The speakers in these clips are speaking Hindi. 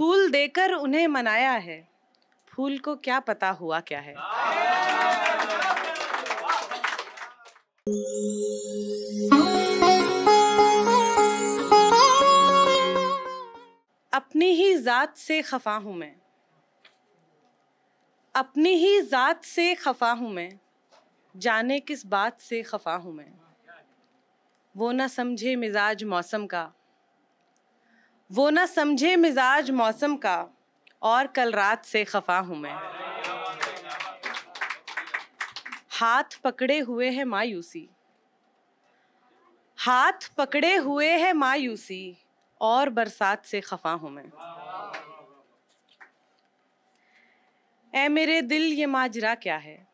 फूल देकर उन्हें मनाया है। फूल को क्या पता हुआ क्या है? अपनी ही जात से खफा हूँ मैं। अपनी ही जात से खफा हूँ मैं। जाने किस बात से खफा हूँ मैं। वो ना समझे मिजाज मौसम का। वो ना समझे मिजाज मौसम का, और कल रात से खफा हूँ मैं। हाथ पकड़े हुए है मायूसी। हाथ पकड़े हुए है मायूसी, और बरसात से खफा हूँ मैं। ए मेरे दिल, ये माजरा क्या है?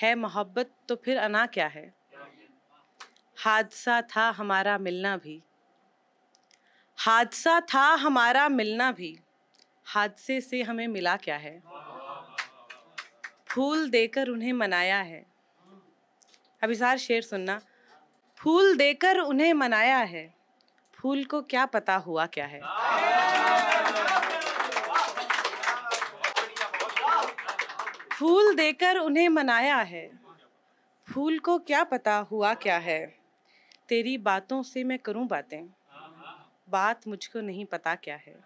है मोहब्बत तो फिर अना क्या है? हादसा था हमारा मिलना भी। हादसा था हमारा मिलना भी। हादसे से हमें मिला क्या है? फूल देकर उन्हें मनाया है। अभी सार शेर सुनना। फूल देकर उन्हें मनाया है। फूल को क्या पता हुआ क्या है? फूल देकर उन्हें मनाया है। फूल को क्या पता हुआ क्या है? तेरी बातों से मैं करूँ बातें। बात मुझको नहीं पता क्या है।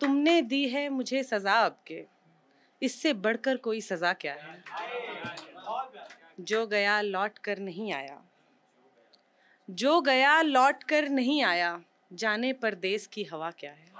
तुमने दी है मुझे सजा अब के। इससे बढ़कर कोई सजा क्या है? जो गया लौट कर नहीं आया। जो गया लौट कर नहीं आया, जाने परदेश की हवा क्या है?